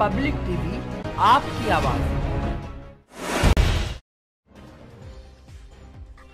Public TV, आपकी आवाज़।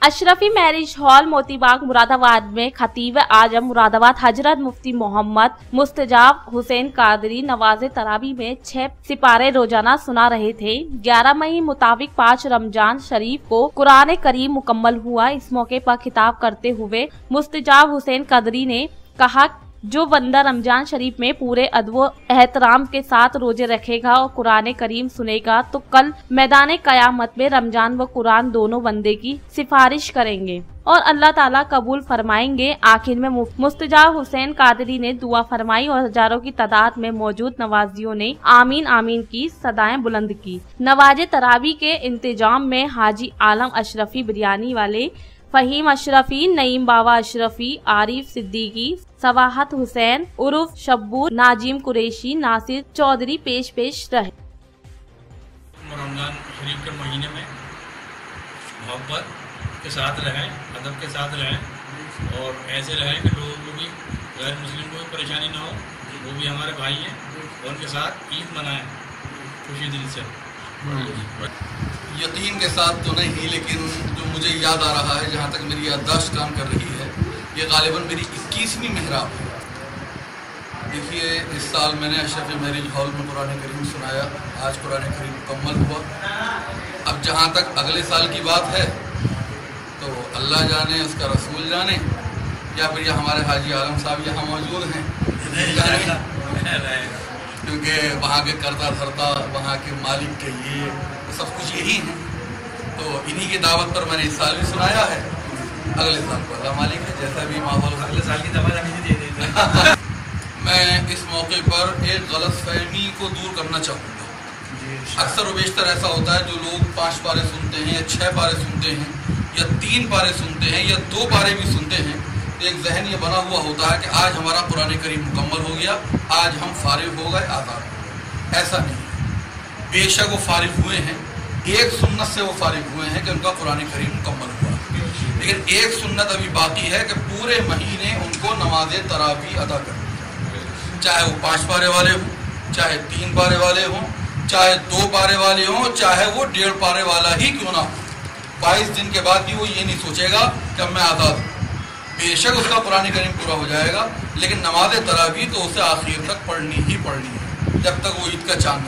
Ashrafi marriage hall, Motibagh, Moradabad में खतीब आज़म, मुरादाबाद हज़रत मुफ्ती मोहम्मद, मुस्तजाब हुसैन कादरी, नवाज़ तरावी में छह सिपारे रोज़ाना सुना रहे थे। 11 मई मुताबिक पाँच रमज़ान शरीफ को कुरान करीम मुकम्मल हुआ। इस मौके पर खिताब करते हुए मुस्तजाब हुसैन कदरी ने कहा जो बंदा रमज़ान शरीफ में पूरे अदब एहतराम के साथ रोज़े रखेगा और कुरान करीम सुनेगा तो कल मैदान कयामत में रमज़ान व कुरान दोनों बंदे की सिफारिश करेंगे। और अल्लाह ताला कबूल फरमाएँगे, आखिर में मुस्तजाब हुसैन कादरी ने दुआ फरमाई और हज़ारों की तादाद में मौजूद नवाजियों ने आमीन आमीन की सदाएँ बुलंद की। नवाज़ तरावी के इंतज़ाम में हाजी आलम अशरफी बिरयानी वाले फहीम अशरफी, नईम बाबा अशरफी, आरिफ सिद्दीकी, सवाहत हुसैन, उर्फ़ शब्बूर, नाजिम कुरेशी, नासिर चौधरी पेश पेश रहे। रमज़ान शरीफ के महीने में मोहब्बत के साथ रहें, अदब के साथ रहें और ऐसे रहें कि लोगों को भी, गैर मुस्लिम को भी परेशानी ना हो, वो भी हमारे भाई हैं, और उनके साथ ईद मनाएँ खुशी दिल से। यकीन के साथ तो नहीं, लेकिन जो मुझे याद आ रहा है, जहाँ तक मेरी याददाश्त काम कर रही है, ये गालिबा मेरी इक्कीसवीं मेहराब है। देखिए, इस साल मैंने अशरफ मैरिज हॉल में कुरान करीम सुनाया। आज कुरान करीम मुकम्मल हुआ। अब जहाँ तक अगले साल की बात है तो अल्लाह जाने, उसका रसूल जाने, या फिर यह हमारे हाजी आलम साहब यहाँ मौजूद हैं। क्योंकि वहाँ के करता धरता वहाँ के मालिक के ये सब कुछ यही है। तो इन्हीं की दावत पर मैंने इस साल भी सुनाया है। अगले साल को अल्लाह मालिक है जैसा भी माहौल अगले साल की दवा दे देते मैं इस मौके पर एक गलत फहमी को दूर करना चाहूँगा। अक्सर वेशतर ऐसा होता है जो लोग पाँच पारे सुनते हैं या छह पारे सुनते हैं या तीन पारे सुनते हैं या दो पारे भी सुनते हैं एक जहन ये बना हुआ होता है कि आज हमारा कुरान करीम मुकम्मल हो गया, आज हम फारिग हो गए, आज़ाद हो ऐसा नहीं बेशक वो फारिग हुए हैं, एक सुन्नत से वो फारिग हुए हैं कि उनका कुरान करीम मुकम्मल हुआ। लेकिन एक सुन्नत अभी बाकी है कि पूरे महीने उनको नमाज़ तरावी अदा करनी चाहे वो पाँच पारे वाले हों, चाहे तीन पारे वाले हों, चाहे दो पारे वाले हों, चाहे वो डेढ़ पारे वाला ही क्यों ना हो। बाईस दिन के बाद भी वो ये नहीं सोचेगा कि मैं आज़ाद हूँ। बेशक उसका पुरानी करीम पूरा हो जाएगा, लेकिन नमाज़ तरावी तो उसे आखिर तक पढ़नी ही पढ़नी है, जब तक वो ईद का चाँद